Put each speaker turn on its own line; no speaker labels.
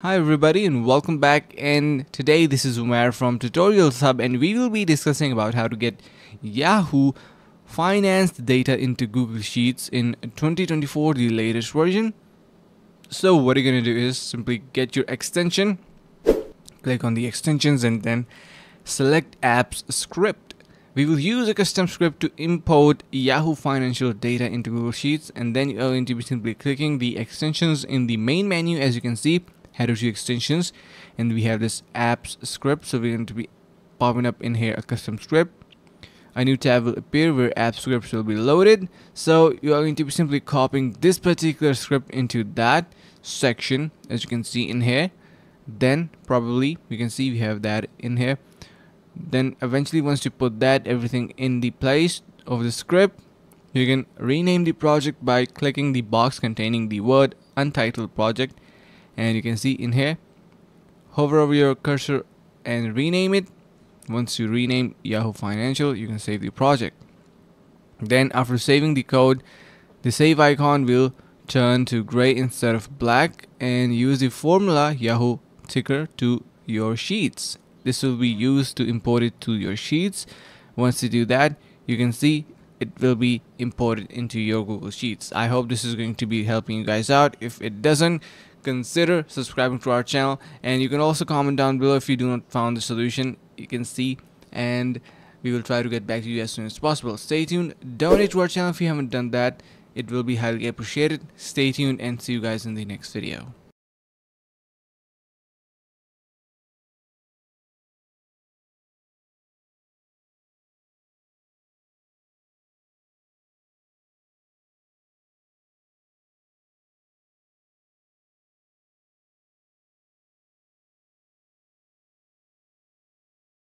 Hi everybody and welcome back and today this is Umar from Tutorials Hub and we will be discussing about how to get Yahoo finance data into Google Sheets in 2024 the latest version. So what you're going to do is simply get your extension, click on the extensions and then select apps script. We will use a custom script to import Yahoo financial data into Google Sheets and then you're going to be simply clicking the extensions in the main menu as you can see header to extensions and we have this apps script so we're going to be popping up in here a custom script. A new tab will appear where app scripts will be loaded. So you are going to be simply copying this particular script into that section as you can see in here. Then probably we can see we have that in here. Then eventually once you put that everything in the place of the script you can rename the project by clicking the box containing the word untitled project and you can see in here hover over your cursor and rename it once you rename Yahoo Financial you can save the project then after saving the code the save icon will turn to gray instead of black and use the formula Yahoo ticker to your sheets this will be used to import it to your sheets once you do that you can see it will be imported into your Google Sheets. I hope this is going to be helping you guys out. If it doesn't, consider subscribing to our channel and you can also comment down below if you do not found the solution you can see and we will try to get back to you as soon as possible. Stay tuned, donate to our channel if you haven't done that. It will be highly appreciated. Stay tuned and see you guys in the next video.